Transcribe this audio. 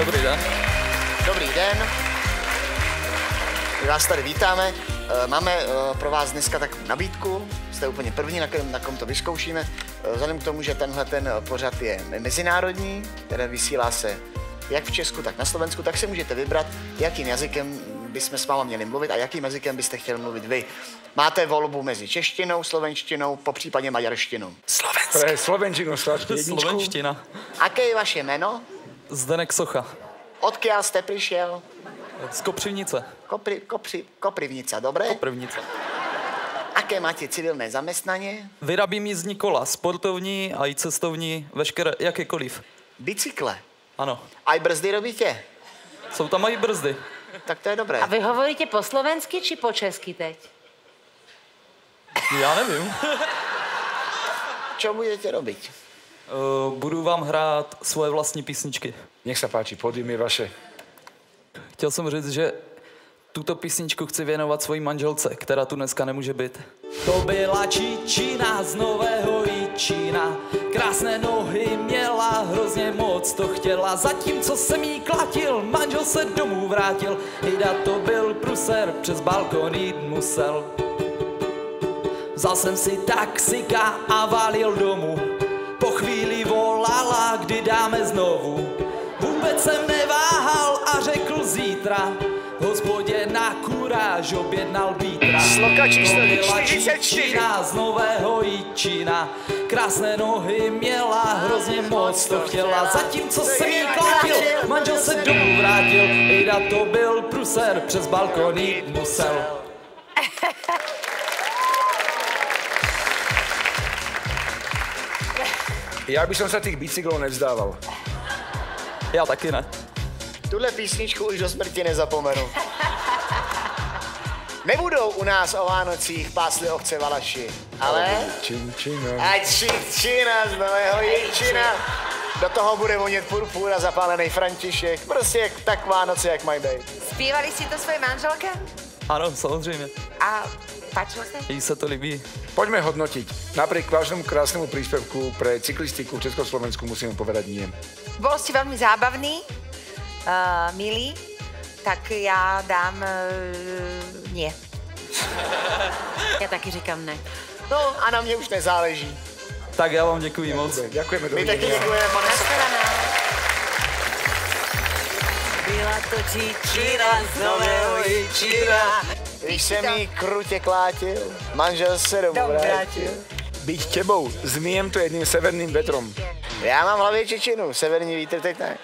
Dobrý den. Dobrý den. My vás tady vítáme. Eh, Máme eh, pro vás dneska takovou nabídku. Jste úplně první, na kom, na kom to vyzkoušíme. Eh, Vzhledem k tomu, že tenhle ten pořad je mezinárodní, který vysílá se jak v Česku, tak na Slovensku, tak si můžete vybrat, jakým jazykem bychom s váma měli mluvit a jakým jazykem byste chtěli mluvit vy. Máte volbu mezi češtinou, slovenštinou, po případě maďarštinou. Slovenčinu jedničku. Slovenština. Aké je vaše jméno? Zdenek Socha. Odkiaľ jste přišel? Z Kopřivnice. Kopri, kopři, Koprivnica, dobré? Koprivnice. Aké máte civilné zaměstnání? Vyrabím jízdní kola, sportovní a i cestovní, veškeré, jakékoliv. Bicykle. Ano. Aj brzdy robíte? Jsou tam i brzdy. Tak to je dobré. A vy hovoríte po slovensky či po česky teď? Já nevím. Čo budete robiť? Uh, budu vám hrát svoje vlastní písničky. Nech sa páči, pódium je vaše. Chtěl jsem říct, že tuto písničku chci věnovat svojí manželce, která tu dneska nemůže být. To byla Čičina z Nového Jičína. Krásné nohy měla, hrozně moc to chtěla. Zatímco jsem jí klatil, manžel se domů vrátil. Hejda to byl pruser, přes balkon jít musel. Vzal jsem si taxika a valil domů. Po chvíli volala, kdy dáme znovu. Vůbec jsem neváhal a řekl zítra. Hospodě na kuráž objednal bítra. Sloka číslo To byla 44. Čičina z Nového Jičína. Krásné nohy měla, hrozně moc to chtěla. Zatímco jsem jí klatil, manžel se domů vrátil. Ejda to byl pruser, přes balkon jít musel. Ja by som sa tých bicyklov nevzdával. Já taky ne. Tuhle písničku už do smrti nezapomenu. Nebudou u nás o Vánocích pásli ovce Valaši, ale Čin, čin, no. ať Čičina z Nového Jičina. Do toho bude vonět purpur a zapálený František. Prostě tak Vánoce, jak mají být. Zpívali si to svoje manželke? Ano, samozřejmě. A páčilo sa? Jí se to líbí. Poďme hodnotiť. Napriek vášmu krásnemu príspevku pre cyklistiku v Československu musím povedať nie. Bol ste veľmi zábavný, uh, milý, tak já dám uh, nie. Já taky říkám ne. No a na mě už nezáleží. Tak já vám děkuji moc. Ďakujeme, My taky děkujeme, pane Nashledanou. Byla to Čičina z Nového Jičina. Když jsem jí krutě klátil, manžel se domů Dom vrátil. Byť tebou, zmijem to jedným severným vetrom. Já mám v hlavě Čečinu, severní vítr teď ne.